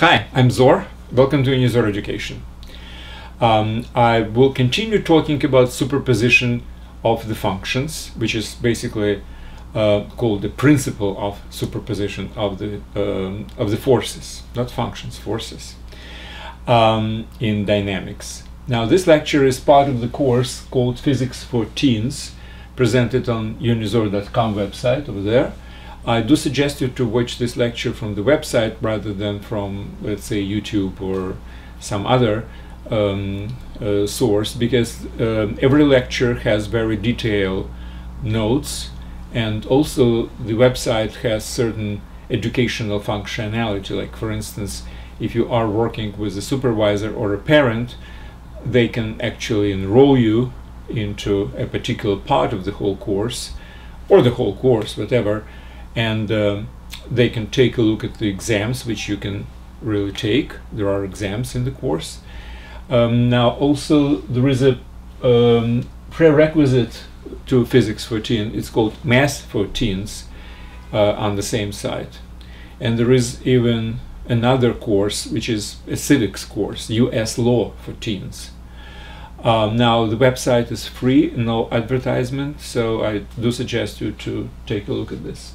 Hi, I'm Zor. Welcome to Unizor Education. Um, I will continue talking about superposition of the functions, which is basically uh, called the principle of superposition of the um, of the forces, not functions, forces um, in dynamics. Now, this lecture is part of the course called Physics for Teens, presented on unizor.com website over there. I do suggest you to watch this lecture from the website rather than from, let's say, YouTube or some other um, uh, source because um, every lecture has very detailed notes and also the website has certain educational functionality. Like for instance if you are working with a supervisor or a parent they can actually enroll you into a particular part of the whole course or the whole course whatever and um, they can take a look at the exams which you can really take. There are exams in the course. Um, now also there is a um, prerequisite to physics for teens. It's called math for teens uh, on the same site. And there is even another course which is a civics course US law for teens. Um, now the website is free no advertisement so I do suggest you to take a look at this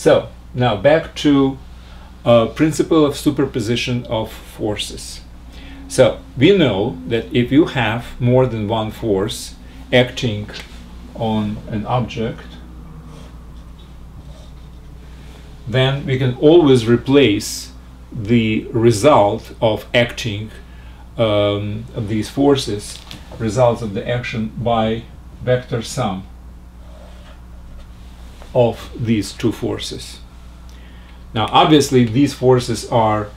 so now back to uh, principle of superposition of forces. So we know that if you have more than one force acting on an object, then we can always replace the result of acting um, of these forces, results of the action by vector sum of these two forces. Now, obviously, these forces are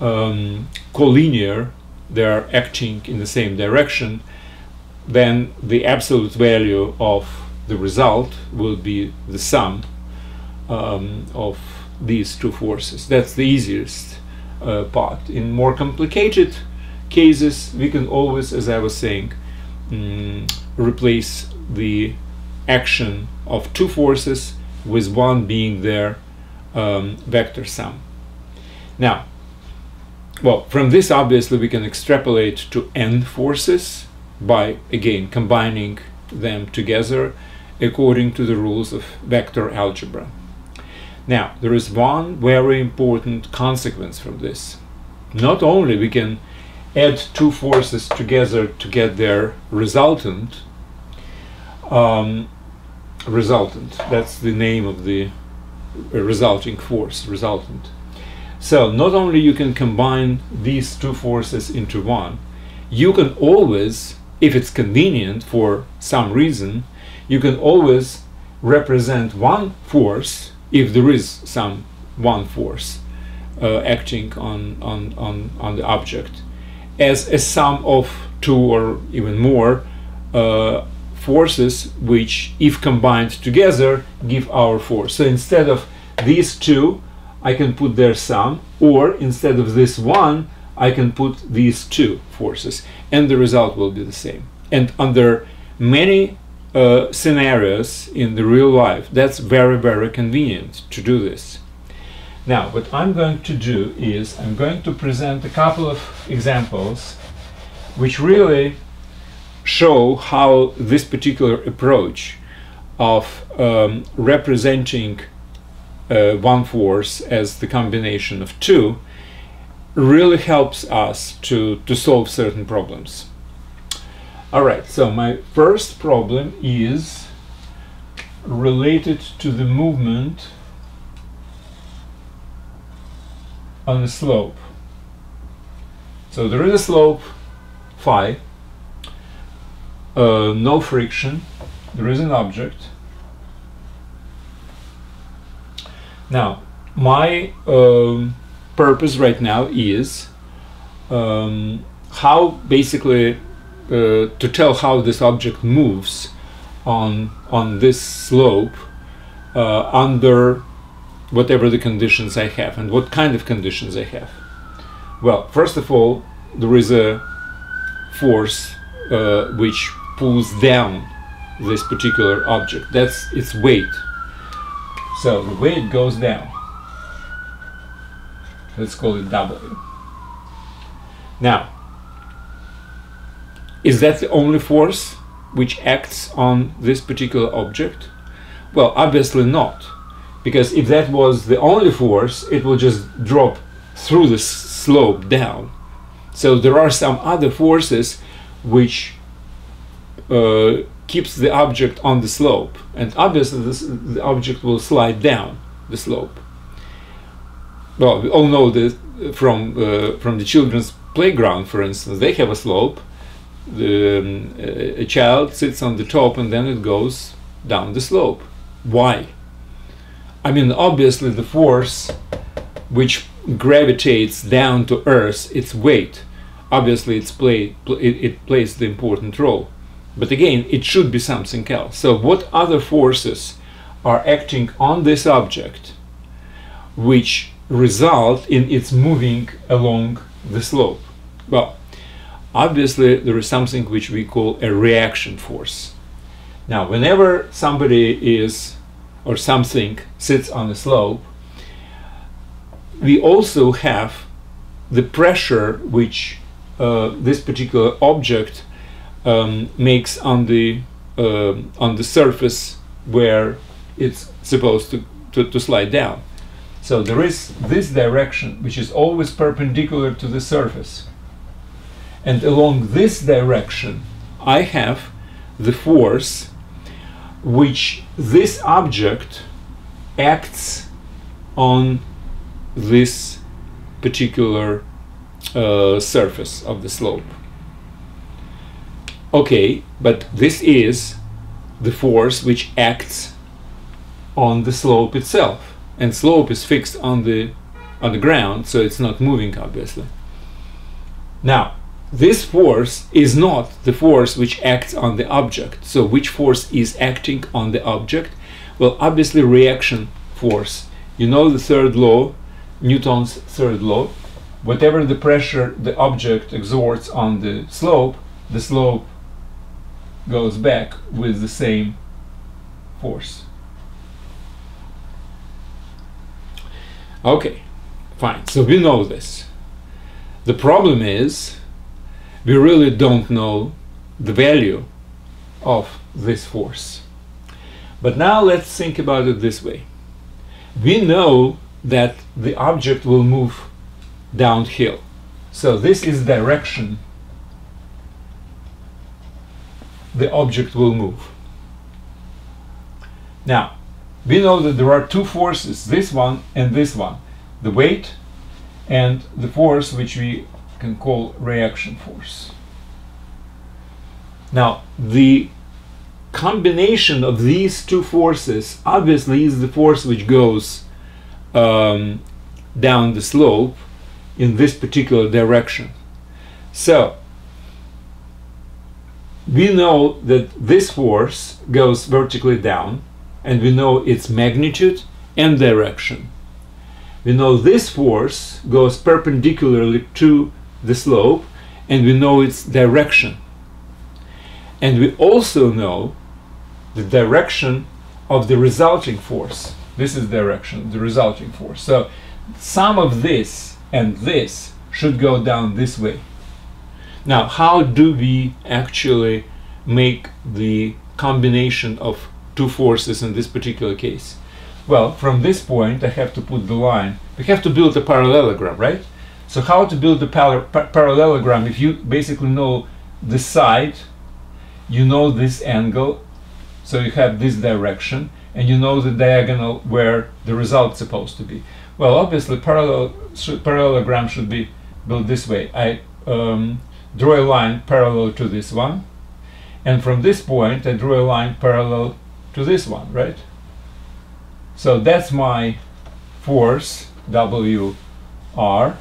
um, collinear, they are acting in the same direction, then the absolute value of the result will be the sum um, of these two forces. That's the easiest uh, part. In more complicated cases, we can always, as I was saying, um, replace the action of two forces with one being their um, vector sum. Now, well, from this obviously we can extrapolate to n forces by, again, combining them together according to the rules of vector algebra. Now, there is one very important consequence from this. Not only we can add two forces together to get their resultant, um, resultant. That's the name of the resulting force, resultant. So not only you can combine these two forces into one, you can always, if it's convenient for some reason, you can always represent one force, if there is some one force uh, acting on, on, on, on the object, as a sum of two or even more uh, forces which if combined together give our force. So instead of these two I can put their sum or instead of this one I can put these two forces. And the result will be the same. And under many uh, scenarios in the real life that's very very convenient to do this. Now what I'm going to do is I'm going to present a couple of examples which really show how this particular approach of um, representing uh, one force as the combination of two really helps us to, to solve certain problems. Alright, so my first problem is related to the movement on the slope. So there is a slope phi uh, no friction, there is an object. Now, my um, purpose right now is um, how basically uh, to tell how this object moves on on this slope uh, under whatever the conditions I have and what kind of conditions I have. Well, first of all, there is a force uh, which pulls down this particular object. That's its weight. So the weight goes down. let's call it W. Now, is that the only force which acts on this particular object? Well, obviously not. Because if that was the only force, it will just drop through the slope down. So there are some other forces which uh, keeps the object on the slope. And obviously this, the object will slide down the slope. Well, we all know this from, uh, from the children's playground, for instance, they have a slope. The, um, a child sits on the top and then it goes down the slope. Why? I mean, obviously, the force which gravitates down to Earth, its weight, obviously, it's play, it, it plays the important role. But again, it should be something else. So, what other forces are acting on this object which result in its moving along the slope? Well, obviously, there is something which we call a reaction force. Now, whenever somebody is or something sits on a slope, we also have the pressure which uh, this particular object um, makes on the uh, on the surface where it's supposed to, to, to slide down. So there is this direction which is always perpendicular to the surface. And along this direction I have the force which this object acts on this particular uh, surface of the slope. Okay, but this is the force which acts on the slope itself. And slope is fixed on the on the ground, so it's not moving obviously. Now, this force is not the force which acts on the object. So which force is acting on the object? Well, obviously reaction force. You know the third law, Newton's third law. Whatever the pressure the object exerts on the slope, the slope goes back with the same force. Okay, fine. So we know this. The problem is we really don't know the value of this force. But now let's think about it this way. We know that the object will move downhill. So this is direction the object will move. Now, we know that there are two forces, this one and this one, the weight and the force which we can call reaction force. Now, the combination of these two forces obviously is the force which goes um, down the slope in this particular direction. So, we know that this force goes vertically down and we know its magnitude and direction. We know this force goes perpendicularly to the slope and we know its direction. And we also know the direction of the resulting force. This is direction, the resulting force. So sum of this and this should go down this way. Now, how do we actually make the combination of two forces in this particular case? Well, from this point, I have to put the line. We have to build a parallelogram, right? So how to build a par parallelogram if you basically know the side, you know this angle, so you have this direction, and you know the diagonal where the result's supposed to be. Well, obviously, parallel parallelogram should be built this way. I um, draw a line parallel to this one, and from this point, I draw a line parallel to this one, right? So that's my force, WR,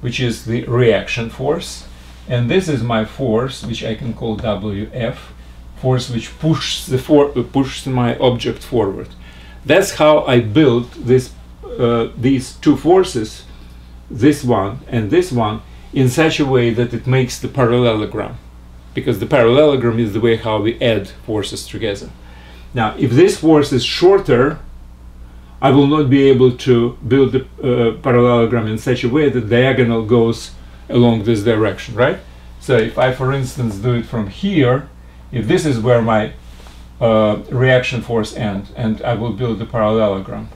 which is the reaction force. And this is my force, which I can call WF, force which pushes the for uh, pushes my object forward. That's how I built this uh, these two forces, this one and this one, in such a way that it makes the parallelogram. Because the parallelogram is the way how we add forces together. Now, if this force is shorter, I will not be able to build the uh, parallelogram in such a way that diagonal goes along this direction, right? So if I, for instance, do it from here, if this is where my uh, reaction force ends, and I will build the parallelogram,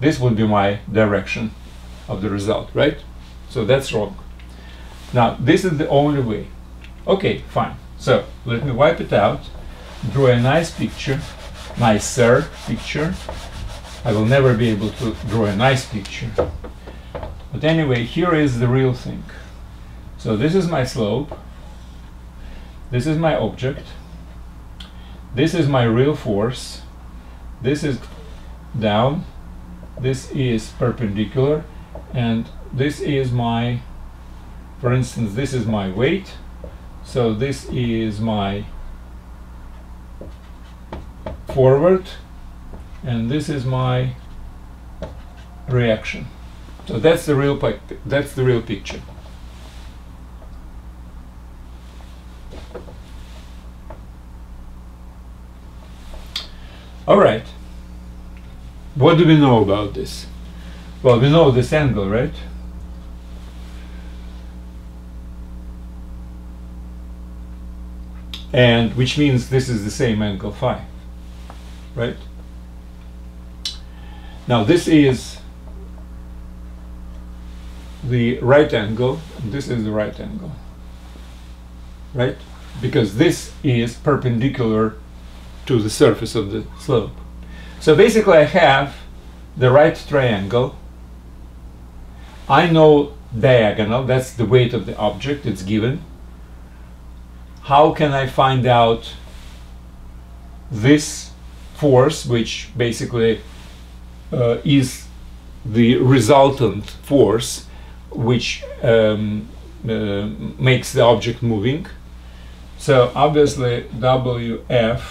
this would be my direction of the result, right? So that's wrong. Now, this is the only way. Okay, fine. So let me wipe it out, draw a nice picture, nicer picture, I will never be able to draw a nice picture. But anyway, here is the real thing. So this is my slope. This is my object. This is my real force. This is down. This is perpendicular. And this is my, for instance, this is my weight. So this is my forward and this is my reaction. So that's the real that's the real picture. All right. What do we know about this? Well, we know this angle, right? And which means this is the same angle phi, right? Now this is the right angle, this is the right angle, right? Because this is perpendicular to the surface of the slope. So basically I have the right triangle. I know diagonal, that's the weight of the object, it's given. How can I find out this force, which basically uh, is the resultant force which um, uh, makes the object moving. So obviously WF,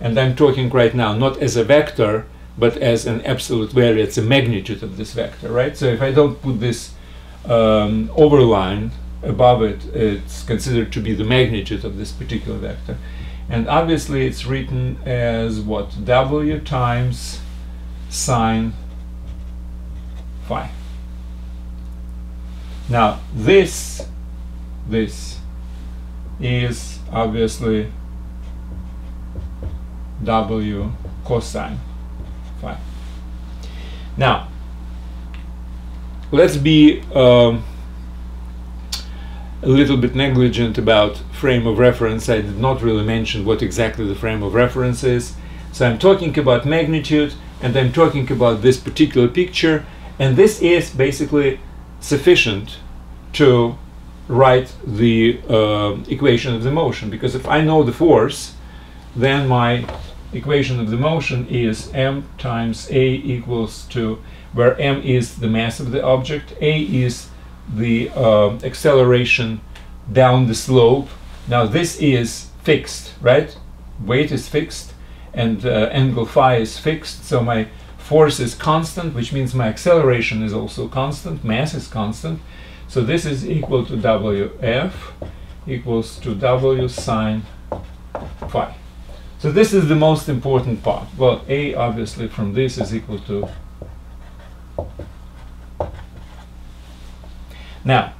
and I'm talking right now not as a vector, but as an absolute value, it's a magnitude of this vector, right? So if I don't put this um, overline above it, it's considered to be the magnitude of this particular vector. And obviously it's written as what? W times sine phi. Now this this is obviously W cosine phi. Now let's be um, a little bit negligent about frame of reference. I did not really mention what exactly the frame of reference is. So I'm talking about magnitude and I'm talking about this particular picture and this is basically sufficient to write the uh, equation of the motion because if I know the force then my equation of the motion is m times a equals to where m is the mass of the object a is the uh, acceleration down the slope. Now this is fixed right? Weight is fixed and uh, angle phi is fixed. So my force is constant which means my acceleration is also constant mass is constant. So this is equal to wf equals to w sine phi. So this is the most important part. Well a obviously from this is equal to now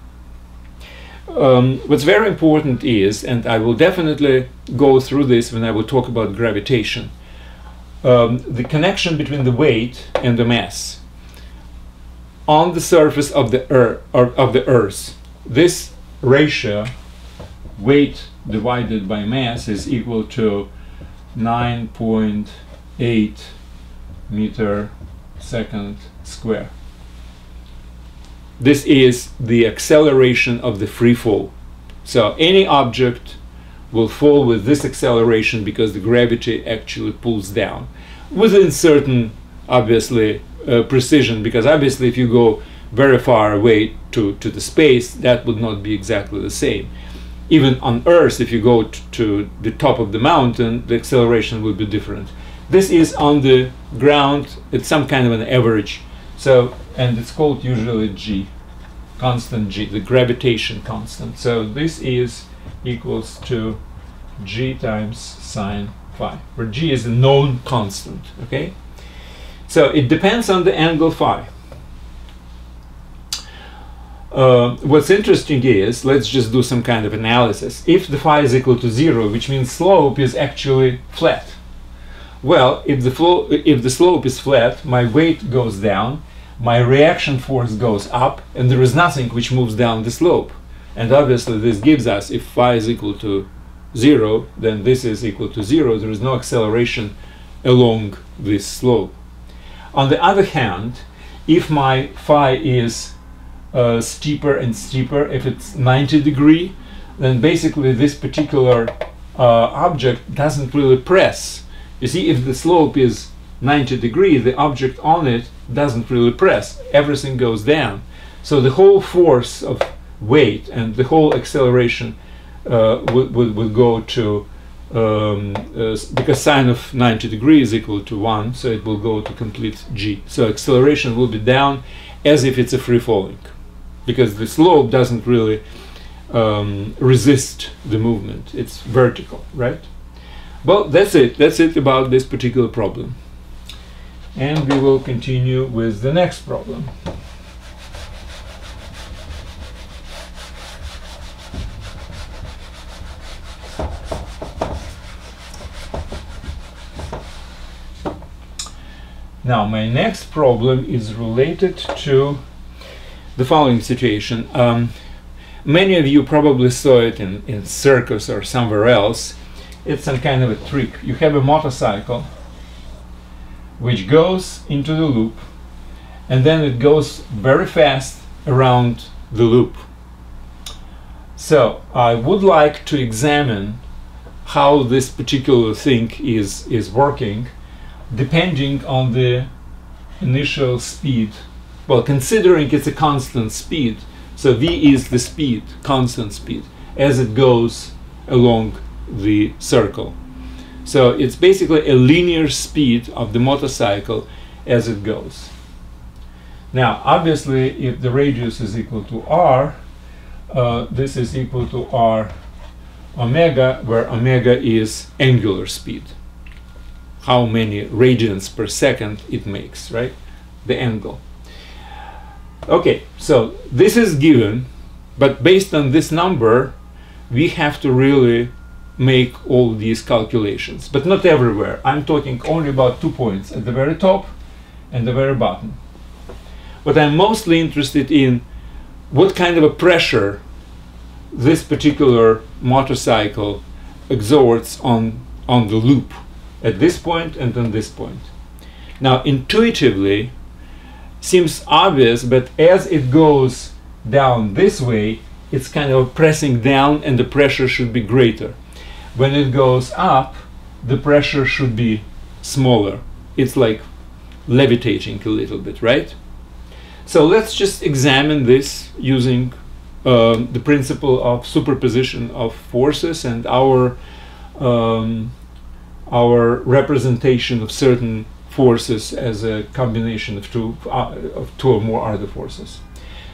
um, what's very important is, and I will definitely go through this when I will talk about gravitation, um, the connection between the weight and the mass on the surface of the earth of the earth. This ratio weight divided by mass is equal to 9.8 meter second square this is the acceleration of the free fall. So any object will fall with this acceleration because the gravity actually pulls down within certain obviously uh, precision because obviously if you go very far away to, to the space that would not be exactly the same. Even on earth if you go to the top of the mountain the acceleration will be different. This is on the ground. It's some kind of an average so and it's called usually g constant g, the gravitation constant. So this is equals to g times sine phi, where g is a known constant, okay? So it depends on the angle phi. Uh, what's interesting is, let's just do some kind of analysis. If the phi is equal to zero, which means slope is actually flat. Well, if the, flow, if the slope is flat, my weight goes down, my reaction force goes up, and there is nothing which moves down the slope. And obviously this gives us, if phi is equal to zero, then this is equal to zero. There is no acceleration along this slope. On the other hand, if my phi is uh, steeper and steeper, if it's 90 degree, then basically this particular uh, object doesn't really press. You see, if the slope is 90 degree, the object on it doesn't really press. Everything goes down. So the whole force of weight and the whole acceleration uh, would, would, would go to um, uh, because sine of 90 degrees is equal to 1 so it will go to complete g. So acceleration will be down as if it's a free falling because the slope doesn't really um, resist the movement. It's vertical right? Well that's it. That's it about this particular problem and we will continue with the next problem Now, my next problem is related to the following situation. Um, many of you probably saw it in, in circus or somewhere else. It's some kind of a trick. You have a motorcycle which goes into the loop and then it goes very fast around the loop. So I would like to examine how this particular thing is, is working depending on the initial speed. Well, considering it's a constant speed, so v is the speed, constant speed, as it goes along the circle. So it's basically a linear speed of the motorcycle as it goes. Now, obviously, if the radius is equal to r, uh, this is equal to r omega, where omega is angular speed how many radians per second it makes, right? The angle. Okay, so this is given, but based on this number, we have to really make all these calculations, but not everywhere. I'm talking only about two points, at the very top and the very bottom. But I'm mostly interested in what kind of a pressure this particular motorcycle exerts on, on the loop at this point and on this point. Now, intuitively, seems obvious, but as it goes down this way, it's kind of pressing down and the pressure should be greater. When it goes up, the pressure should be smaller. It's like levitating a little bit, right? So let's just examine this using um, the principle of superposition of forces and our um, our representation of certain forces as a combination of two, uh, of two or more other forces.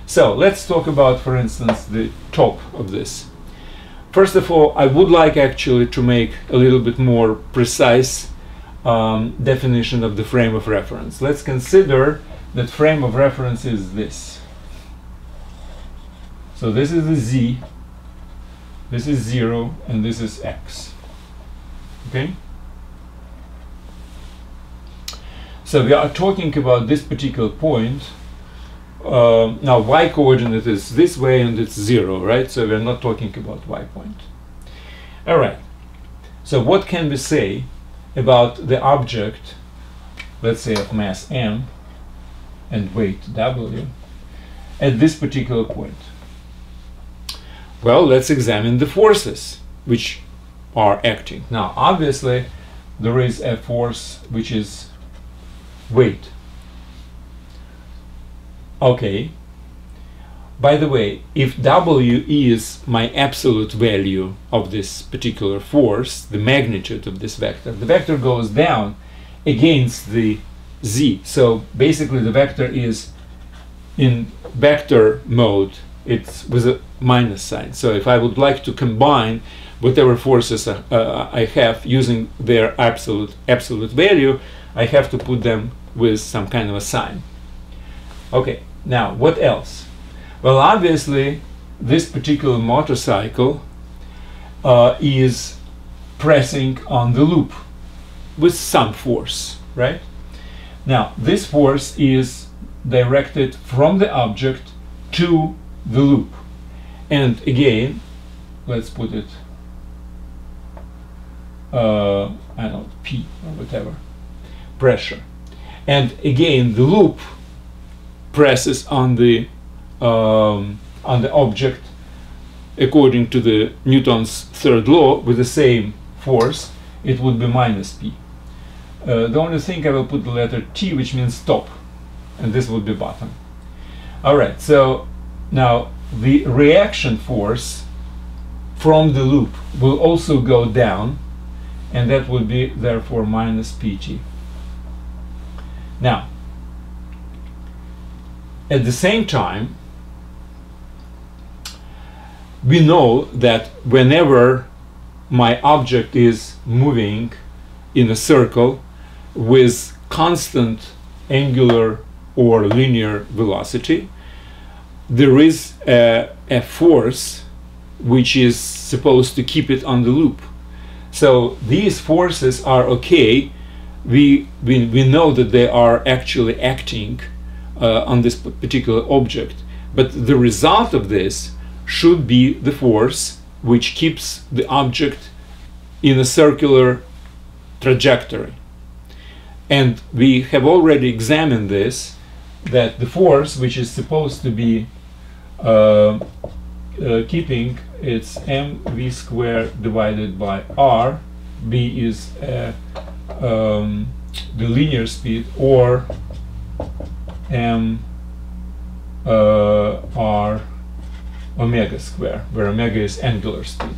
So let's talk about, for instance, the top of this. First of all, I would like actually to make a little bit more precise um, definition of the frame of reference. Let's consider that frame of reference is this. So this is the z, this is 0, and this is x. Okay? So we are talking about this particular point. Uh, now y coordinate is this way and it's zero, right? So we're not talking about y point. All right. So what can we say about the object, let's say of mass m and weight w, at this particular point? Well, let's examine the forces which are acting. Now, obviously, there is a force which is weight. Okay. By the way, if W is my absolute value of this particular force, the magnitude of this vector, the vector goes down against the z. So basically the vector is in vector mode, it's with a minus sign. So if I would like to combine whatever forces uh, I have using their absolute absolute value, I have to put them with some kind of a sign. Okay, now what else? Well, obviously, this particular motorcycle uh, is pressing on the loop with some force, right? Now, this force is directed from the object to the loop. And again, let's put it, uh, I don't know, P or whatever, pressure. And again, the loop presses on the um, on the object according to the Newton's third law with the same force, it would be minus P. Uh, the only thing I will put the letter T, which means top, and this would be bottom. All right, so now the reaction force from the loop will also go down, and that would be therefore minus pt. Now, at the same time, we know that whenever my object is moving in a circle with constant angular or linear velocity, there is a, a force which is supposed to keep it on the loop. So these forces are okay. We, we, we know that they are actually acting on this particular object. But the result of this should be the force which keeps the object in a circular trajectory. And we have already examined this, that the force which is supposed to be uh, uh, keeping its mv squared divided by r, b is uh, um, the linear speed, or m uh, r omega square, where omega is angular speed.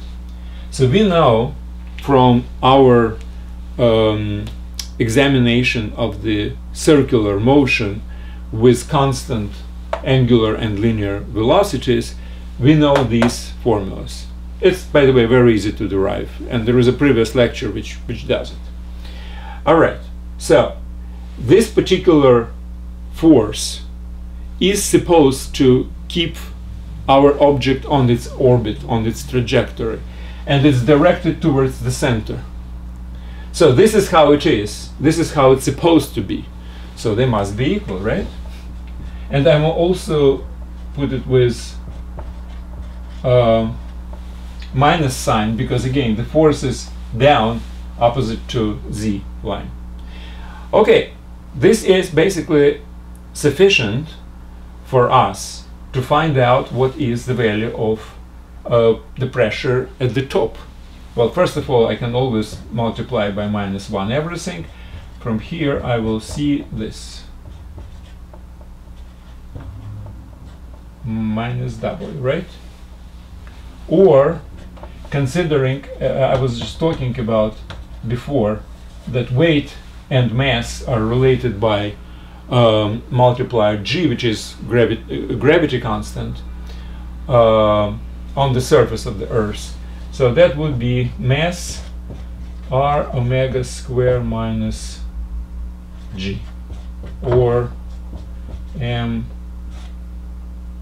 So we know from our um, examination of the circular motion with constant angular and linear velocities, we know these formulas. It's, by the way, very easy to derive, and there is a previous lecture which, which does it. All right, so this particular force is supposed to keep our object on its orbit, on its trajectory, and it's directed towards the center. So this is how it is. This is how it's supposed to be. So they must be equal, right? And I will also put it with uh, minus sign because again the force is down opposite to z line. Okay, this is basically sufficient for us to find out what is the value of uh, the pressure at the top. Well, first of all, I can always multiply by minus 1 everything. From here, I will see this. Minus W, right? Or, considering, uh, I was just talking about before, that weight and mass are related by um, multiplier g, which is gravi uh, gravity constant, uh, on the surface of the Earth. So that would be mass r omega square minus g, or m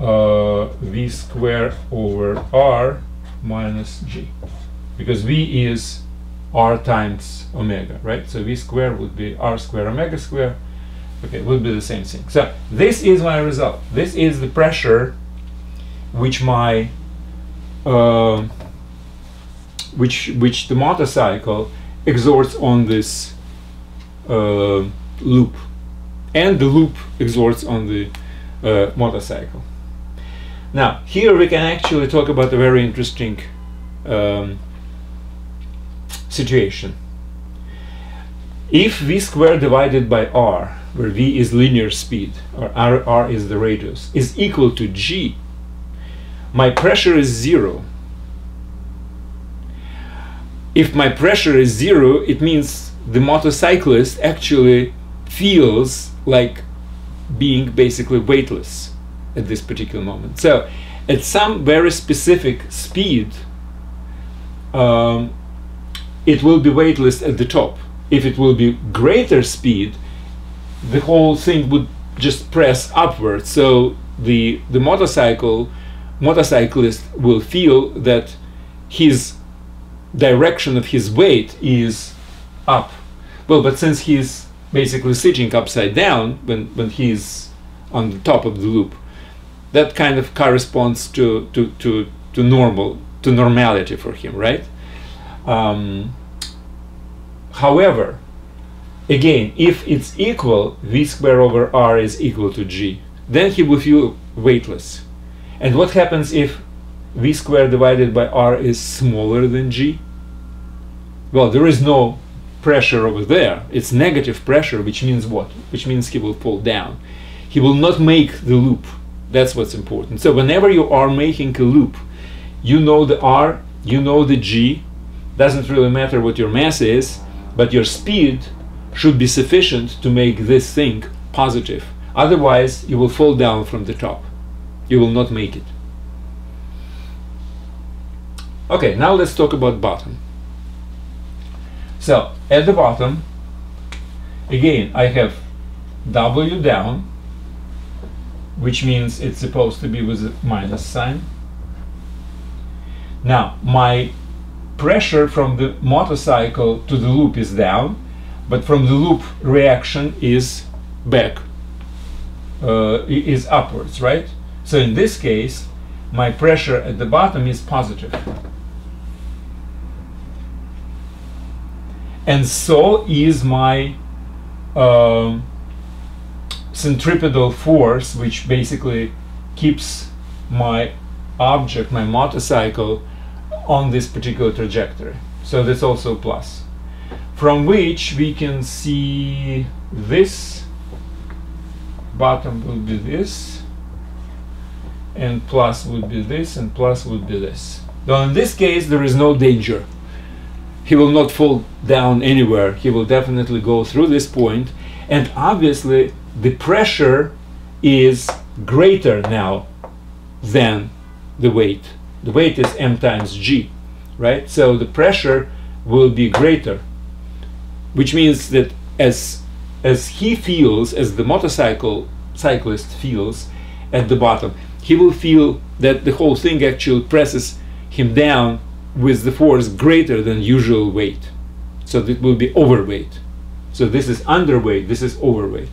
uh, v square over r minus g, because v is r times omega, right? So v square would be r square omega square okay will be the same thing. So this is my result. This is the pressure which my uh, which which the motorcycle exerts on this uh, loop. And the loop exerts on the uh, motorcycle now here we can actually talk about a very interesting um, situation. If v squared divided by r where v is linear speed, or r, r is the radius, is equal to g, my pressure is zero. If my pressure is zero, it means the motorcyclist actually feels like being basically weightless at this particular moment. So, at some very specific speed, um, it will be weightless at the top. If it will be greater speed, the whole thing would just press upward. So the the motorcycle motorcyclist will feel that his direction of his weight is up. Well, but since he's basically sitting upside down when, when he's on the top of the loop, that kind of corresponds to, to, to, to normal, to normality for him, right? Um, however, again, if it's equal, v square over r is equal to g, then he will feel weightless. And what happens if v squared divided by r is smaller than g? Well, there is no pressure over there. It's negative pressure, which means what? Which means he will fall down. He will not make the loop. That's what's important. So whenever you are making a loop, you know the r, you know the g. Doesn't really matter what your mass is, but your speed should be sufficient to make this thing positive. Otherwise, you will fall down from the top. You will not make it. Okay, now let's talk about bottom. So, at the bottom, again, I have W down, which means it's supposed to be with a minus sign. Now, my pressure from the motorcycle to the loop is down, but from the loop reaction is back, uh, is upwards, right? So in this case, my pressure at the bottom is. And so is my uh, centripetal force, which basically keeps my object, my motorcycle, on this particular trajectory. So that's also plus. From which we can see this bottom will be this and plus would be this and plus would be this. Now in this case there is no danger. He will not fall down anywhere. He will definitely go through this point and obviously the pressure is greater now than the weight. The weight is m times g, right? So the pressure will be greater, which means that as as he feels, as the motorcycle cyclist feels at the bottom, he will feel that the whole thing actually presses him down with the force greater than usual weight. So it will be overweight. So this is underweight, this is overweight.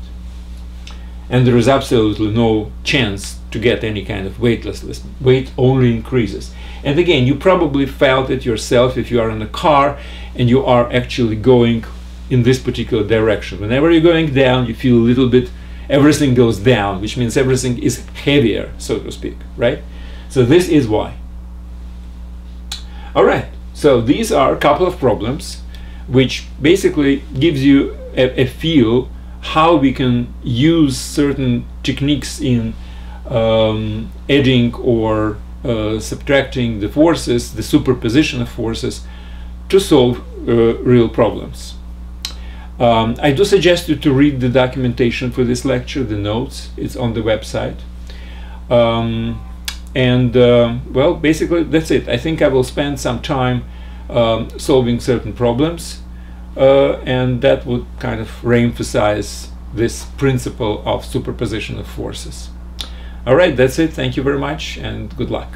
And there is absolutely no chance to get any kind of weightlessness. Weight only increases. And again, you probably felt it yourself if you are in a car and you are actually going in this particular direction. Whenever you're going down, you feel a little bit everything goes down, which means everything is heavier, so to speak, right? So this is why. All right, so these are a couple of problems which basically gives you a, a feel how we can use certain techniques in um, adding or uh, subtracting the forces, the superposition of forces, to solve uh, real problems. Um, I do suggest you to read the documentation for this lecture, the notes, it's on the website. Um, and uh, well, basically that's it. I think I will spend some time um, solving certain problems uh, and that would kind of re-emphasize this principle of superposition of forces. All right, that's it. Thank you very much and good luck.